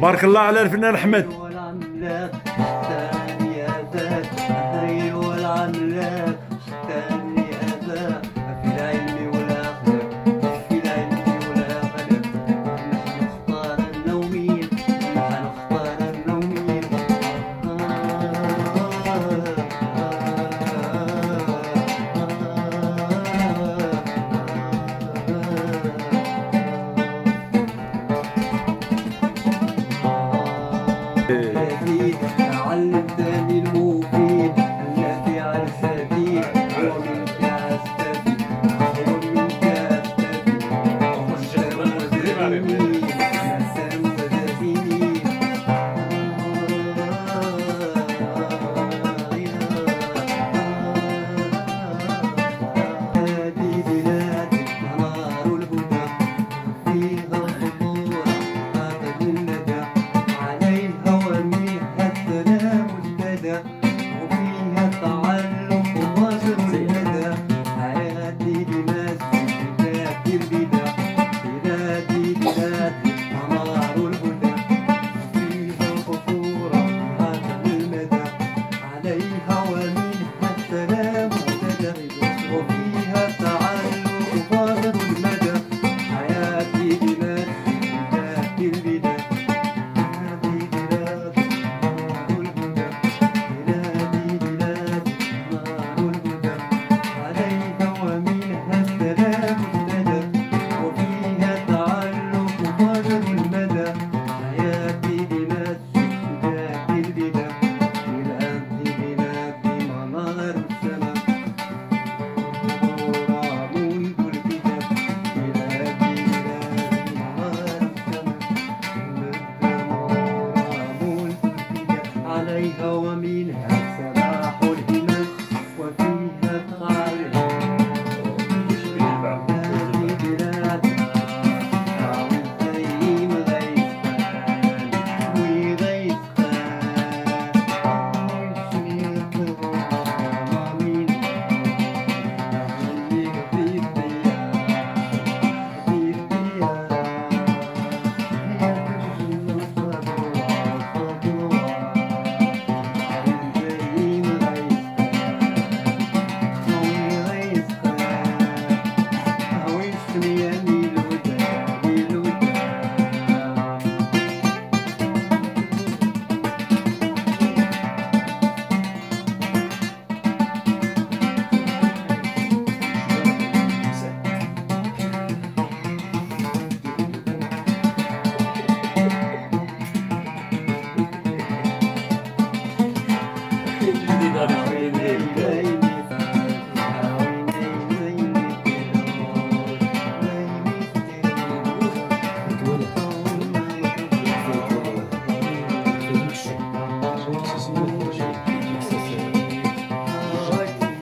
بارك الله على الفنان احمد على الدم المفيد. النافع الخبير ومنك أستفيد ومنك أستفيد do that.